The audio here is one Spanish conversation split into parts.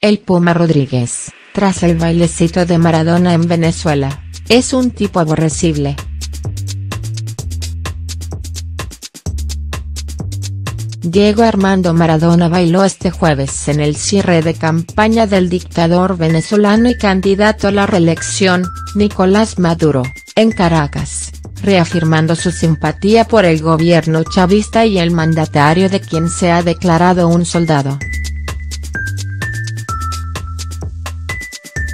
el Puma Rodríguez, tras el bailecito de Maradona en Venezuela, es un tipo aborrecible. Diego Armando Maradona bailó este jueves en el cierre de campaña del dictador venezolano y candidato a la reelección, Nicolás Maduro, en Caracas, reafirmando su simpatía por el gobierno chavista y el mandatario de quien se ha declarado un soldado.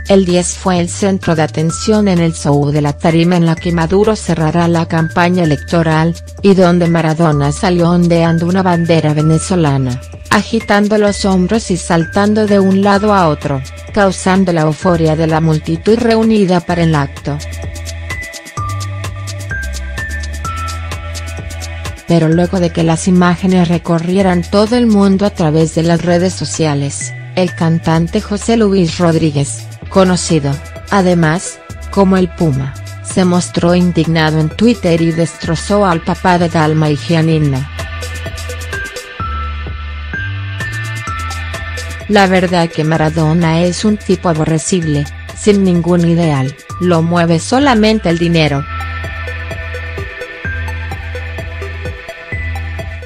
El 10 fue el centro de atención en el show de la tarima en la que Maduro cerrará la campaña electoral, y donde Maradona salió ondeando una bandera venezolana, agitando los hombros y saltando de un lado a otro, causando la euforia de la multitud reunida para el acto. Pero luego de que las imágenes recorrieran todo el mundo a través de las redes sociales, el cantante José Luis Rodríguez, conocido, además, como el Puma, se mostró indignado en Twitter y destrozó al papá de Dalma y Gianina. La verdad que Maradona es un tipo aborrecible, sin ningún ideal, lo mueve solamente el dinero.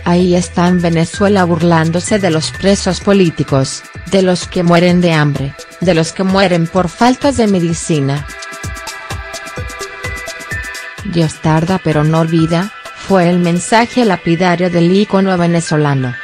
Ahí está en Venezuela burlándose de los presos políticos, de los que mueren de hambre, de los que mueren por faltas de medicina. Dios tarda pero no olvida, fue el mensaje lapidario del ícono venezolano.